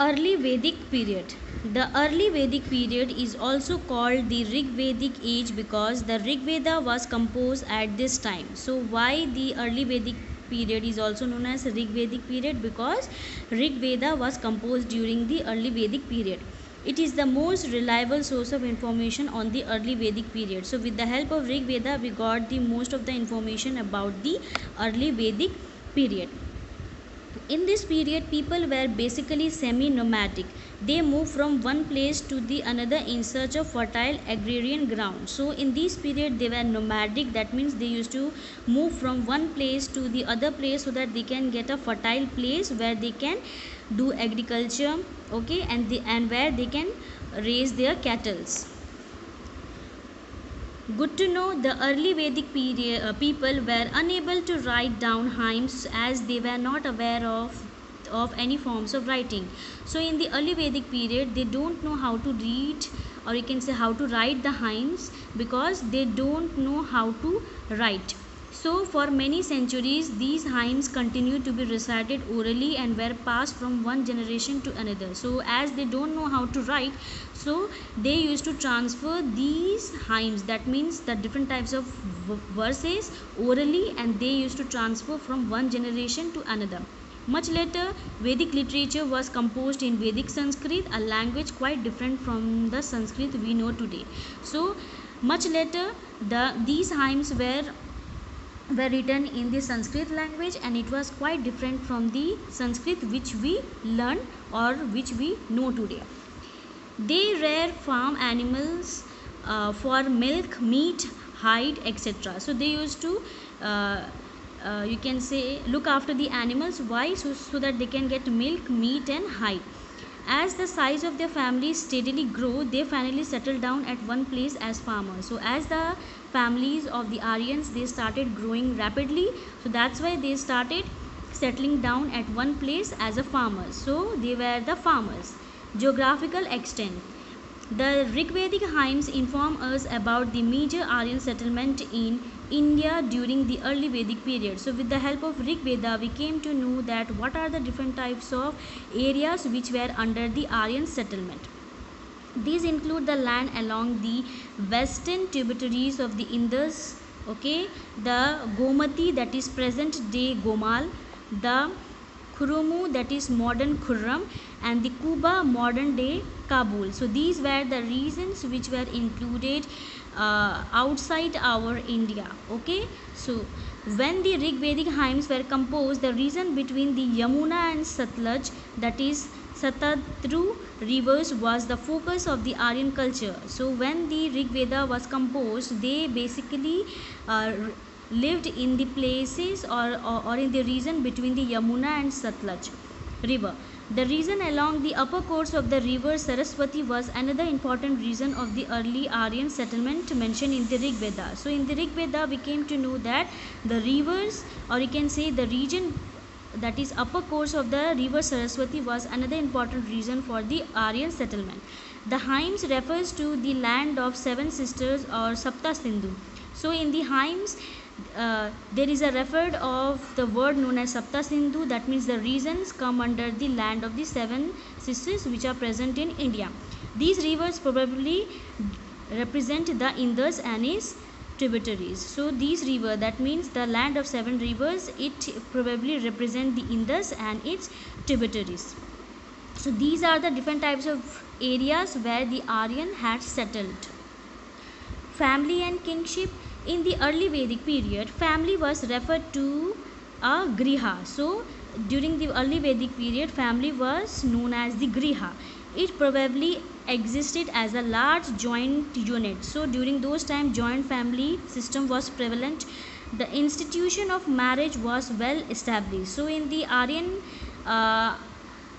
Early Vedic period. The early Vedic period is also called the Rig Vedic age because the Rig Veda was composed at this time. So, why the early Vedic period is also known as Rig Vedic period? Because Rig Veda was composed during the early Vedic period. It is the most reliable source of information on the early Vedic period. So, with the help of Rig Veda, we got the most of the information about the early Vedic period. In this period, people were basically semi-nomadic. They moved from one place to the another in search of fertile agrarian ground. So, in this period, they were nomadic. That means they used to move from one place to the other place so that they can get a fertile place where they can do agriculture. Okay, and the and where they can raise their cattles. Good to know the early Vedic period, uh, people were unable to write down hymns as they were not aware of of any forms of writing. So in the early Vedic period they don't know how to read or you can say how to write the hymns because they don't know how to write. So, for many centuries, these hymns continued to be recited orally and were passed from one generation to another. So, as they don't know how to write, so they used to transfer these hymns. That means the different types of verses orally, and they used to transfer from one generation to another. Much later, Vedic literature was composed in Vedic Sanskrit, a language quite different from the Sanskrit we know today. So, much later, the these hymns were were written in the Sanskrit language and it was quite different from the Sanskrit which we learn or which we know today. They rear farm animals uh, for milk, meat, hide, etc. So they used to uh, uh, you can say look after the animals why so, so that they can get milk meat and hide as the size of their families steadily grow they finally settled down at one place as farmers. So as the families of the Aryans they started growing rapidly. So that's why they started settling down at one place as a farmer. so they were the farmers. Geographical extent the Rigvedic hymns inform us about the major Aryan settlement in India during the early Vedic period. So with the help of Rig Veda, we came to know that what are the different types of areas which were under the Aryan settlement. These include the land along the western tributaries of the Indus, okay, the Gomati that is present day Gomal, the Kurumu that is modern Kurram and the Kubha modern day Kabul. So these were the reasons which were included uh, outside our India. Okay. So when the Rig Vedic hymns were composed, the reason between the Yamuna and Satluj that is Satadru rivers was the focus of the Aryan culture. So when the Rig Veda was composed, they basically uh, lived in the places or, or, or in the region between the Yamuna and Satluj river. The region along the upper course of the river Saraswati was another important region of the early Aryan settlement mentioned in the Rig Veda. So in the Rig Veda we came to know that the rivers or you can say the region that is upper course of the river Saraswati was another important reason for the Aryan settlement. The hymns refers to the land of seven sisters or Sapta Sindhu. So in the hymns uh, there is a referred of the word known as Sapta Sindhu that means the regions come under the land of the seven sisters which are present in India. These rivers probably represent the Indus and its tributaries. So these river that means the land of seven rivers it probably represent the Indus and its tributaries. So these are the different types of areas where the Aryan had settled. Family and kingship in the early Vedic period, family was referred to a griha. So, during the early Vedic period, family was known as the griha. It probably existed as a large joint unit. So, during those time, joint family system was prevalent. The institution of marriage was well established. So, in the Aryan uh,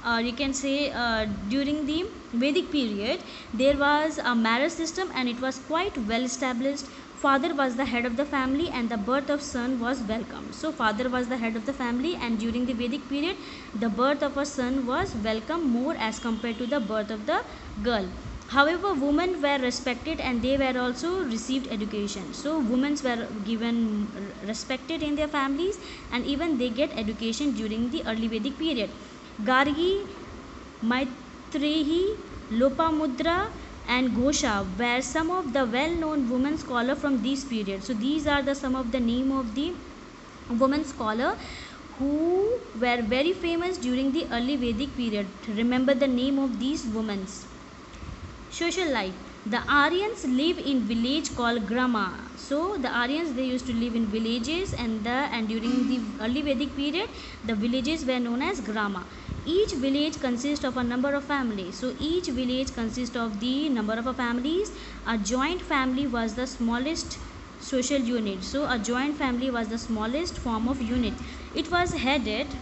uh, you can say uh, during the Vedic period there was a marriage system and it was quite well established father was the head of the family and the birth of son was welcome. So father was the head of the family and during the vedic period the birth of a son was welcome more as compared to the birth of the girl. However women were respected and they were also received education. So women were given respected in their families and even they get education during the early vedic period. Gargi Maitreyi, Lopamudra and Ghosha were some of the well-known women scholar from this period. So these are the some of the name of the women scholar who were very famous during the early Vedic period. Remember the name of these women. Social life. The Aryans live in village called Grama. So the Aryans they used to live in villages and the and during the early Vedic period the villages were known as Grama. Each village consists of a number of families. So each village consists of the number of families. A joint family was the smallest social unit. So a joint family was the smallest form of unit. It was headed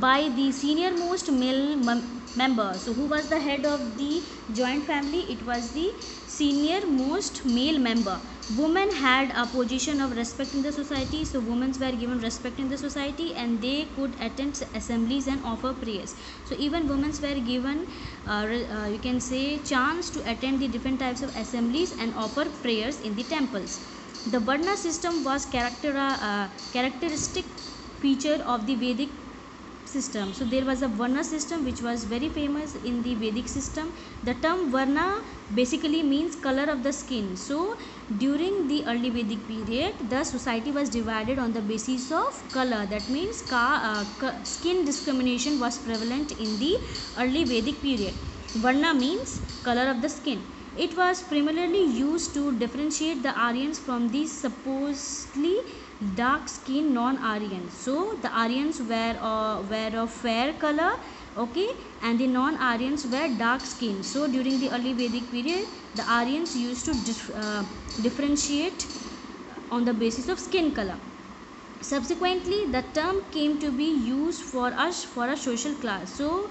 by the senior most male member. So who was the head of the joint family? It was the senior most male member. Women had a position of respect in the society. So women were given respect in the society and they could attend assemblies and offer prayers. So even women were given, uh, uh, you can say, chance to attend the different types of assemblies and offer prayers in the temples. The Varna system was character, uh, characteristic feature of the Vedic system. So there was a varna system which was very famous in the vedic system. The term varna basically means color of the skin. So during the early vedic period the society was divided on the basis of color. That means uh, skin discrimination was prevalent in the early vedic period. Varna means color of the skin it was primarily used to differentiate the aryans from the supposedly dark-skinned non-Aryans. So the Aryans were, uh, were of fair color okay and the non-Aryans were dark-skinned. So during the early Vedic period the Aryans used to dif uh, differentiate on the basis of skin color. Subsequently the term came to be used for us for a social class. So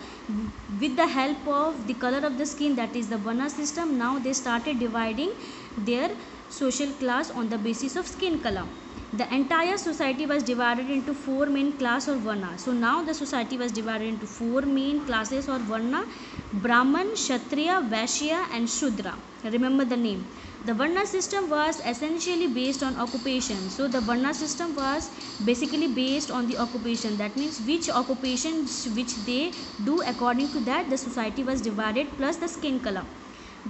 with the help of the color of the skin that is the Varna system now they started dividing their social class on the basis of skin color. The entire society was divided into four main class or varna. So now the society was divided into four main classes or varna brahman kshatriya vaishya and shudra. Remember the name the varna system was essentially based on occupation so the varna system was basically based on the occupation that means which occupation which they do according to that the society was divided plus the skin color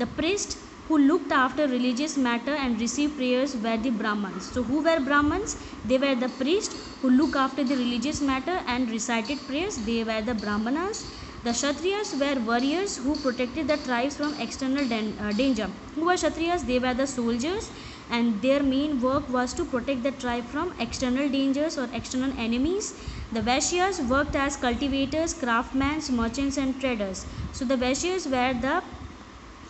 the priest who looked after religious matter and received prayers were the Brahmins. So who were Brahmins? They were the priests who look after the religious matter and recited prayers. They were the Brahmanas. The Kshatriyas were warriors who protected the tribes from external uh, danger. Who were Kshatriyas? They were the soldiers and their main work was to protect the tribe from external dangers or external enemies. The Vaishyas worked as cultivators, craftsmen, merchants and traders. So the Vaishyas were the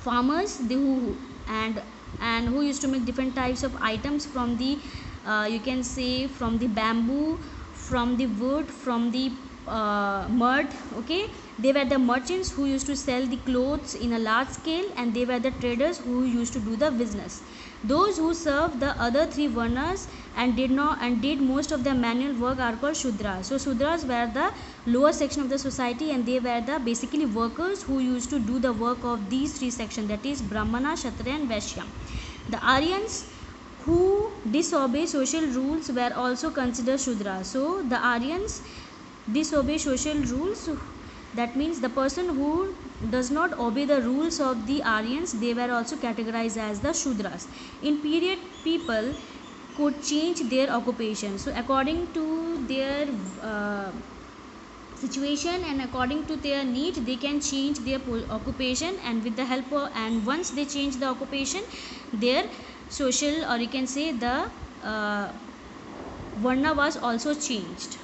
farmers the who and and who used to make different types of items from the uh, you can say from the bamboo from the wood from the uh, mud okay they were the merchants who used to sell the clothes in a large scale and they were the traders who used to do the business those who served the other three varnas and did not and did most of the manual work are called Shudras. So Shudras were the lower section of the society and they were the basically workers who used to do the work of these three sections that is Brahmana, Kshatriya and Vaishya. The Aryans who disobey social rules were also considered Shudras. So the Aryans disobey social rules that means the person who does not obey the rules of the Aryans they were also categorized as the Shudras. In period people could change their occupation. So according to their uh, situation and according to their need they can change their occupation and with the help of and once they change the occupation their social or you can say the uh, varna was also changed